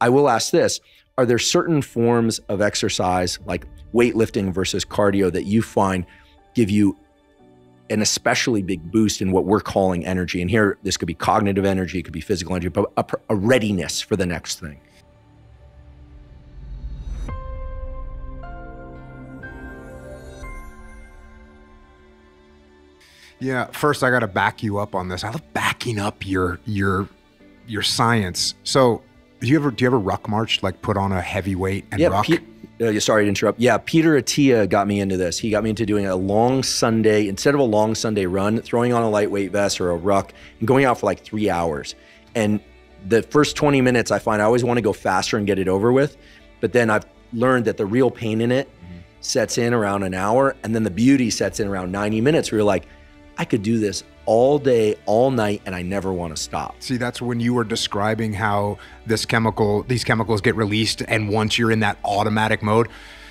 I will ask this Are there certain forms of exercise, like weightlifting versus cardio, that you find give you an especially big boost in what we're calling energy? And here, this could be cognitive energy, it could be physical energy, but a, a readiness for the next thing. Yeah, first I got to back you up on this. I love backing up your your your science. So, do you ever do you ever ruck march like put on a heavy weight and yeah, ruck? Pete, uh, sorry to interrupt. Yeah, Peter Attia got me into this. He got me into doing a long Sunday instead of a long Sunday run, throwing on a lightweight vest or a ruck and going out for like three hours. And the first 20 minutes, I find I always want to go faster and get it over with. But then I've learned that the real pain in it mm-hmm. sets in around an hour, and then the beauty sets in around 90 minutes. Where you're like, I could do this all day, all night, and I never want to stop. See, that's when you were describing how this chemical, these chemicals get released, and once you're in that automatic mode,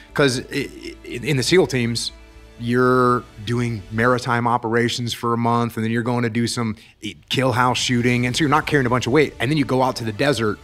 because in the SEAL teams, you're doing maritime operations for a month, and then you're going to do some eh, kill house shooting, and so you're not carrying a bunch of weight, and then you go out to the desert.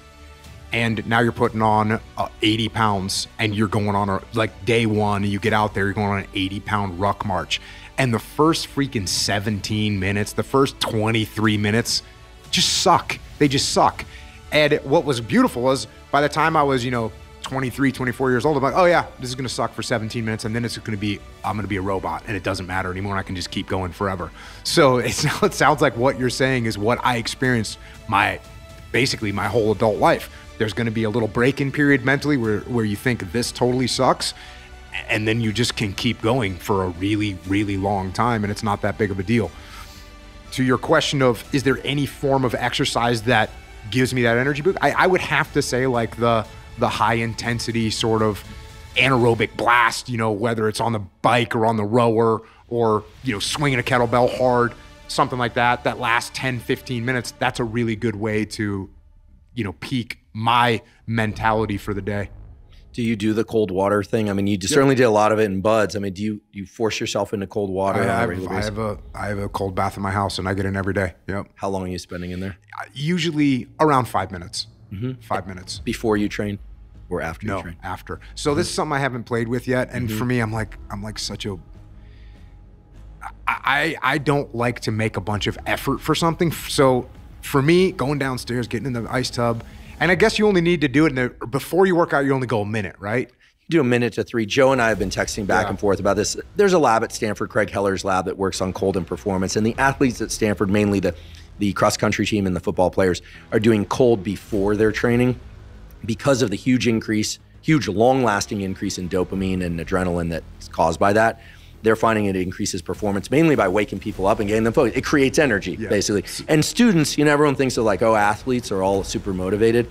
And now you're putting on uh, 80 pounds, and you're going on a like day one. And you get out there, you're going on an 80 pound ruck march, and the first freaking 17 minutes, the first 23 minutes just suck. They just suck. And what was beautiful was by the time I was, you know, 23, 24 years old, I'm like, oh yeah, this is gonna suck for 17 minutes, and then it's gonna be, I'm gonna be a robot, and it doesn't matter anymore. I can just keep going forever. So it sounds like what you're saying is what I experienced my, basically my whole adult life. There's gonna be a little break-in period mentally where where you think this totally sucks, and then you just can keep going for a really, really long time, and it's not that big of a deal. To your question of is there any form of exercise that gives me that energy boost? I, I would have to say like the the high intensity sort of anaerobic blast. You know, whether it's on the bike or on the rower or you know swinging a kettlebell hard, something like that. That last 10, 15 minutes, that's a really good way to you know peak my mentality for the day do you do the cold water thing? I mean, you certainly did a lot of it in BUD/S. I mean, do you you force yourself into cold water? I, have, I have a I have a cold bath in my house, and I get in every day. Yep. How long are you spending in there? Usually around five minutes. Mm-hmm. Five minutes before you train, or after no, you train? after. So mm-hmm. this is something I haven't played with yet, and mm-hmm. for me, I'm like I'm like such a I I don't like to make a bunch of effort for something. So for me, going downstairs, getting in the ice tub and I guess you only need to do it in the, before you work out, you only go a minute, right? do a minute to three. Joe and I have been texting back yeah. and forth about this. There's a lab at Stanford, Craig Heller's lab, that works on cold and performance. And the athletes at Stanford, mainly the, the cross country team and the football players, are doing cold before their training because of the huge increase, huge long lasting increase in dopamine and adrenaline that's caused by that. They're finding it increases performance mainly by waking people up and getting them focused. It creates energy, yeah. basically. And students, you know, everyone thinks of like, oh, athletes are all super motivated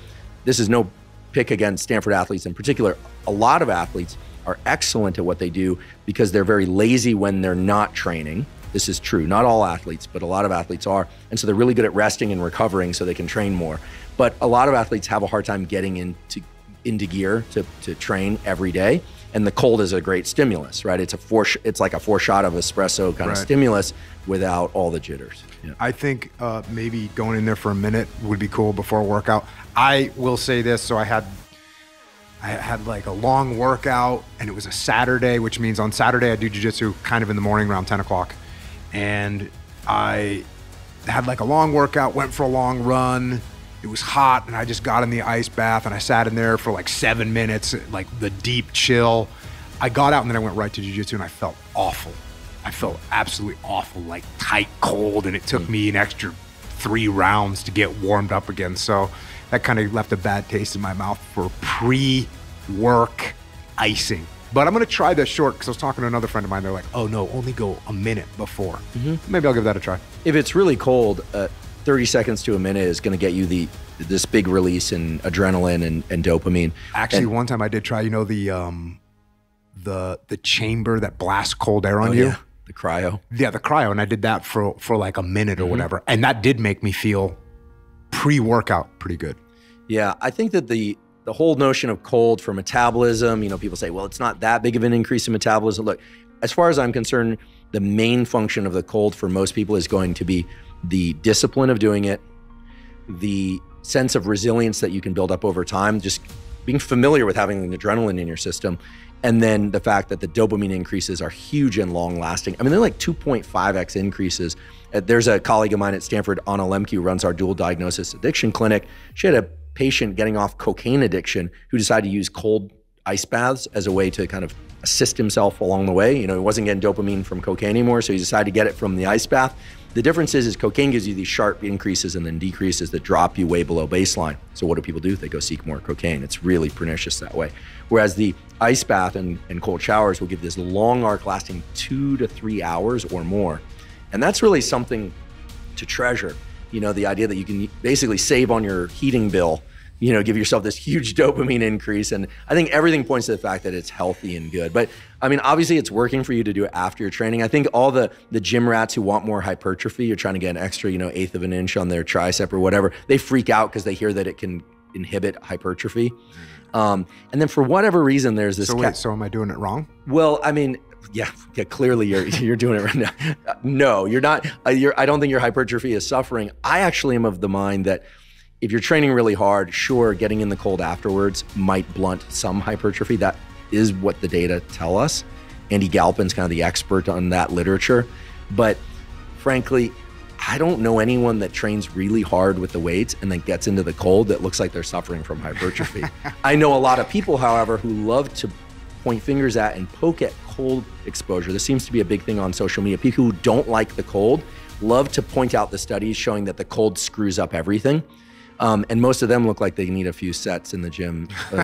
this is no pick against Stanford athletes in particular. A lot of athletes are excellent at what they do because they're very lazy when they're not training. This is true. Not all athletes, but a lot of athletes are. And so they're really good at resting and recovering so they can train more. But a lot of athletes have a hard time getting into into gear to, to train every day. And the cold is a great stimulus, right? It's a four it's like a four shot of espresso kind right. of stimulus without all the jitters. Yeah. I think uh, maybe going in there for a minute would be cool before a workout. I will say this. So I had I had like a long workout, and it was a Saturday, which means on Saturday I do jujitsu kind of in the morning around 10 o'clock, and I had like a long workout, went for a long run. It was hot, and I just got in the ice bath, and I sat in there for like seven minutes, like the deep chill. I got out, and then I went right to jujitsu, and I felt awful. I felt absolutely awful, like tight cold, and it took mm. me an extra three rounds to get warmed up again. So that kind of left a bad taste in my mouth for pre-work icing. But I'm gonna try this short because I was talking to another friend of mine. They're like, "Oh no, only go a minute before." Mm-hmm. Maybe I'll give that a try. If it's really cold, uh, 30 seconds to a minute is going to get you the this big release in adrenaline and, and dopamine. Actually, and, one time I did try. You know the um, the the chamber that blasts cold air on oh, you. Yeah. The cryo. Yeah, the cryo, and I did that for for like a minute or mm-hmm. whatever, and that did make me feel pre-workout pretty good. Yeah, I think that the the whole notion of cold for metabolism, you know, people say, well, it's not that big of an increase in metabolism. Look, as far as I'm concerned, the main function of the cold for most people is going to be the discipline of doing it, the sense of resilience that you can build up over time, just being familiar with having an adrenaline in your system, and then the fact that the dopamine increases are huge and long lasting. I mean, they're like 2.5x increases. Uh, there's a colleague of mine at Stanford, Anna Lembke, who runs our dual diagnosis addiction clinic. She had a patient getting off cocaine addiction who decided to use cold ice baths as a way to kind of assist himself along the way. You know, he wasn't getting dopamine from cocaine anymore, so he decided to get it from the ice bath. The difference is, is cocaine gives you these sharp increases and then decreases that drop you way below baseline. So what do people do? They go seek more cocaine. It's really pernicious that way. Whereas the ice bath and, and cold showers will give this long arc lasting two to three hours or more. And that's really something to treasure. You know, the idea that you can basically save on your heating bill you know, give yourself this huge dopamine increase. And I think everything points to the fact that it's healthy and good. But I mean, obviously it's working for you to do it after your training. I think all the the gym rats who want more hypertrophy, you're trying to get an extra, you know, eighth of an inch on their tricep or whatever, they freak out because they hear that it can inhibit hypertrophy. Um, and then for whatever reason, there's this. So wait, ca- so am I doing it wrong? Well, I mean, yeah, yeah. Clearly, you're you're doing it right now. no, you're not. Uh, you're. I don't think your hypertrophy is suffering. I actually am of the mind that if you're training really hard, sure, getting in the cold afterwards might blunt some hypertrophy. That is what the data tell us. Andy Galpin's kind of the expert on that literature. But frankly, I don't know anyone that trains really hard with the weights and then gets into the cold that looks like they're suffering from hypertrophy. I know a lot of people, however, who love to point fingers at and poke at cold exposure. This seems to be a big thing on social media. People who don't like the cold love to point out the studies showing that the cold screws up everything. Um, and most of them look like they need a few sets in the gym.